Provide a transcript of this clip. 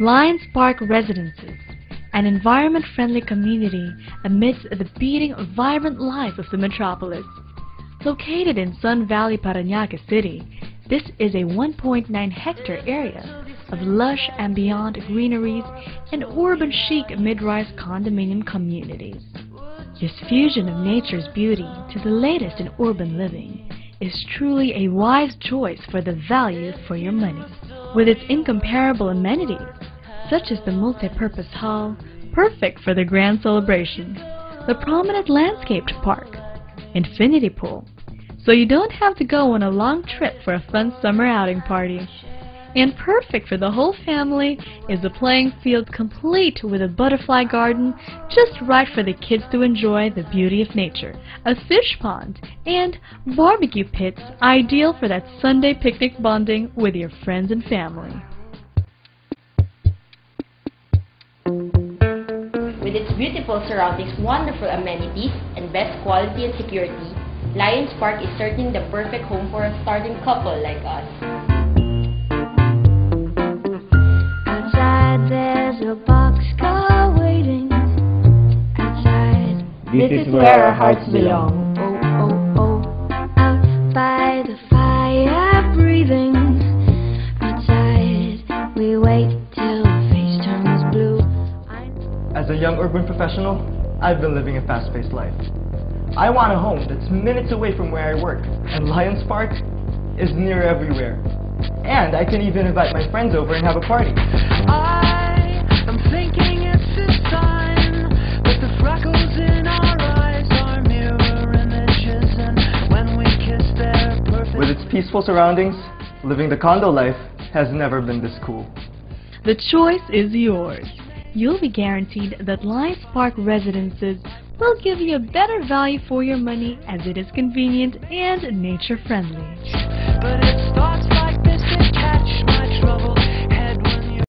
Lions Park Residences, an environment-friendly community amidst the beating, vibrant life of the metropolis. Located in Sun Valley, Parañaque City, this is a 1.9 hectare area of lush ambient greeneries and urban chic mid-rise condominium communities. This fusion of nature's beauty to the latest in urban living is truly a wise choice for the value for your money. With its incomparable amenities, such as the multi-purpose hall, perfect for the grand celebration, the prominent landscaped park, infinity pool, so you don't have to go on a long trip for a fun summer outing party. And perfect for the whole family is a playing field complete with a butterfly garden just right for the kids to enjoy the beauty of nature, a fish pond, and barbecue pits ideal for that Sunday picnic bonding with your friends and family. With its beautiful surroundings, wonderful amenities, and best quality and security, Lions Park is certainly the perfect home for a starting couple like us. Outside. This is where our hearts belong. Oh, oh, oh. Out by the fire breathing. Outside we wait till the face turns blue. I As a young urban professional, I've been living a fast-paced life. I want a home that's minutes away from where I work, and Lions Park is near everywhere. And I can even invite my friends over and have a party. I With its peaceful surroundings, living the condo life has never been this cool. The choice is yours. You'll be guaranteed that Lions Park Residences will give you a better value for your money as it is convenient and nature friendly. But it's